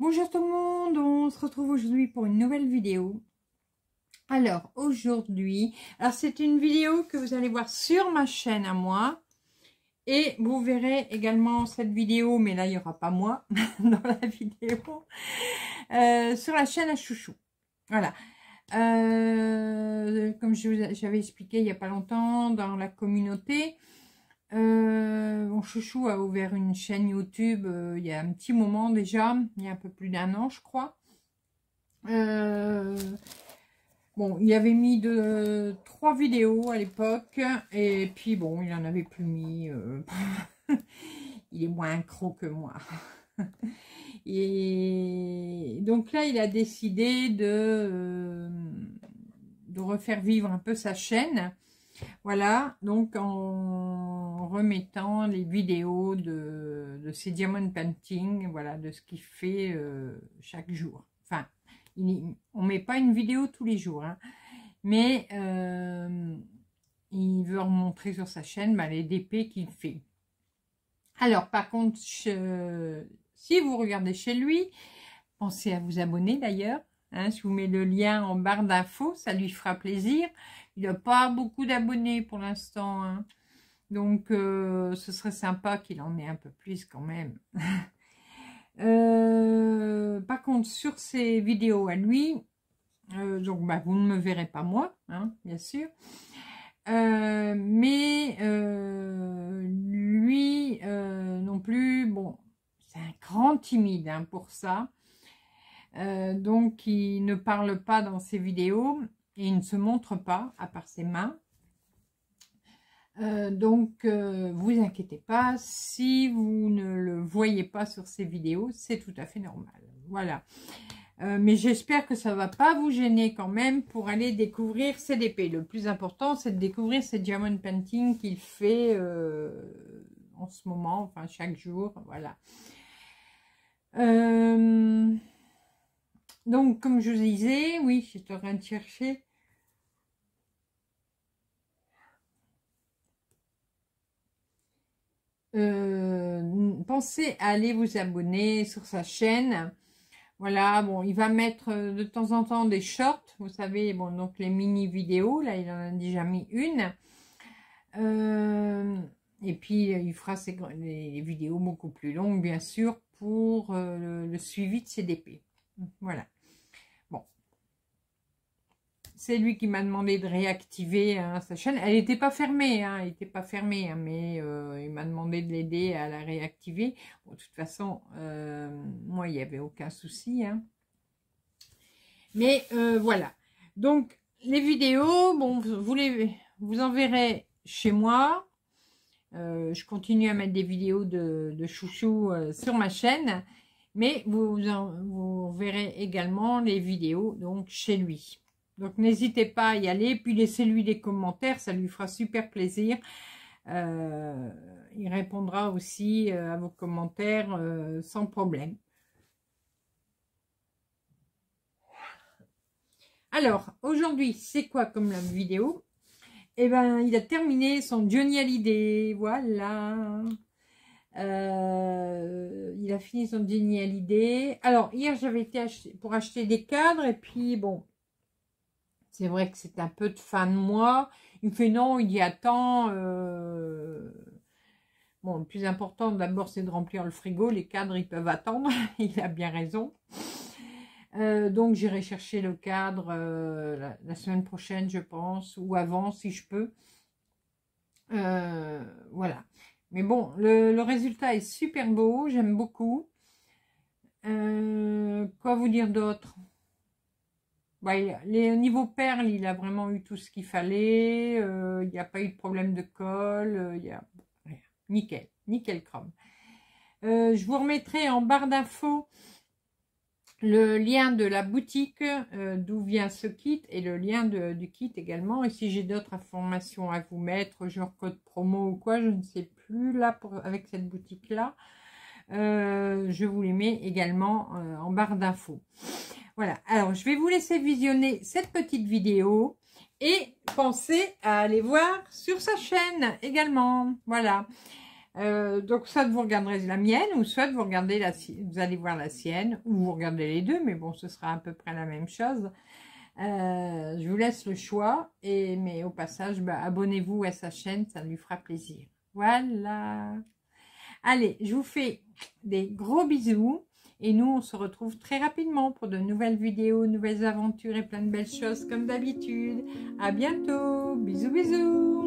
Bonjour tout le monde, on se retrouve aujourd'hui pour une nouvelle vidéo. Alors aujourd'hui, c'est une vidéo que vous allez voir sur ma chaîne à moi. Et vous verrez également cette vidéo, mais là il n'y aura pas moi dans la vidéo, euh, sur la chaîne à chouchou. Voilà. Euh, comme j'avais expliqué il n'y a pas longtemps dans la communauté, euh, mon chouchou a ouvert une chaîne YouTube euh, il y a un petit moment déjà, il y a un peu plus d'un an je crois. Euh, bon, il avait mis de, trois vidéos à l'époque et puis bon, il en avait plus mis. il est moins accro que moi. et donc là, il a décidé de, de refaire vivre un peu sa chaîne. Voilà, donc en remettant les vidéos de, de ses diamond painting, voilà, de ce qu'il fait euh, chaque jour. Enfin, on met pas une vidéo tous les jours, hein, mais euh, il veut remontrer sur sa chaîne bah, les DP qu'il fait. Alors, par contre, si vous regardez chez lui, pensez à vous abonner d'ailleurs. Hein, je vous mets le lien en barre d'infos, ça lui fera plaisir. Il n'a pas beaucoup d'abonnés pour l'instant. Hein. Donc, euh, ce serait sympa qu'il en ait un peu plus quand même. Euh, par contre, sur ses vidéos à lui, euh, donc bah, vous ne me verrez pas moi, hein, bien sûr. mais lui non plus, bon, c'est un grand timide hein, pour ça. donc, il ne parle pas dans ses vidéos et il ne se montre pas à part ses mains. Euh, donc, euh, vous inquiétez pas, si vous ne le voyez pas sur ces vidéos, c'est tout à fait normal. Voilà. Euh, mais j'espère que ça ne va pas vous gêner quand même pour aller découvrir CDP. Le plus important, c'est de découvrir ces diamond painting qu'il fait en ce moment, enfin chaque jour. Voilà. donc, comme je vous disais, oui, je suis en train de chercher Euh, pensez à aller vous abonner sur sa chaîne. Voilà, bon, il va mettre euh, de temps en temps des shorts, vous savez, bon, donc les mini vidéos, là, il en a déjà mis une. Euh, et puis, il fera ses, les vidéos beaucoup plus longues, bien sûr, pour le, suivi de CDP. Voilà c'est lui qui m'a demandé de réactiver hein, sa chaîne. Elle n'était pas fermée, hein, elle n'était pas fermée, hein, mais euh, il m'a demandé de l'aider à la réactiver. de toute façon, euh, moi, il n'y avait aucun souci. Mais euh, voilà. Donc, les vidéos, bon, vous, les, vous en verrez chez moi. je continue à mettre des vidéos de, chouchou sur ma chaîne. Mais vous, vous verrez également les vidéos donc chez lui. Donc, n'hésitez pas à y aller. Puis, laissez-lui des commentaires. Ça lui fera super plaisir. Euh, il répondra aussi euh, à vos commentaires euh, sans problème. Alors, aujourd'hui, c'est quoi comme la vidéo? Eh bien, il a terminé son Johnny Hallyday. Voilà. il a fini son Johnny Hallyday. Alors, hier, j'avais été pour acheter des cadres. Et puis, bon, c'est vrai que c'est un peu de fin de mois. Il fait non, il y attend. Euh... Bon, le plus important d'abord, c'est de remplir le frigo. Les cadres, ils peuvent attendre. il a bien raison. Euh, donc, j'irai chercher le cadre euh, la, semaine prochaine, je pense, ou avant, si je peux. Voilà. Mais bon, le, résultat est super beau. J'aime beaucoup. quoi vous dire d'autre? Bah, les, au niveau perles, il a vraiment eu tout ce qu'il fallait. Euh, il n'y a pas eu de problème de colle. Euh, nickel, nickel chrome. Euh, je vous remettrai en barre d'infos le lien de la boutique d'où vient ce kit et le lien du kit également. Et si j'ai d'autres informations à vous mettre, genre code promo ou quoi, je ne sais plus là avec cette boutique là. je vous les mets également en barre d'infos. Voilà, alors je vais vous laisser visionner cette petite vidéo et pensez à aller voir sur sa chaîne également. Voilà. Euh, donc, soit vous regarderez la mienne, ou soit vous regardez la vous allez voir la sienne, ou vous regardez les deux, mais bon, ce sera à peu près la même chose. Euh, je vous laisse le choix, et mais au passage, bah, abonnez-vous à sa chaîne, ça lui fera plaisir. Voilà. Allez, je vous fais des gros bisous. Et nous, on se retrouve très rapidement pour de nouvelles vidéos, nouvelles aventures et plein de belles choses comme d'habitude. À bientôt. Bisous, bisous.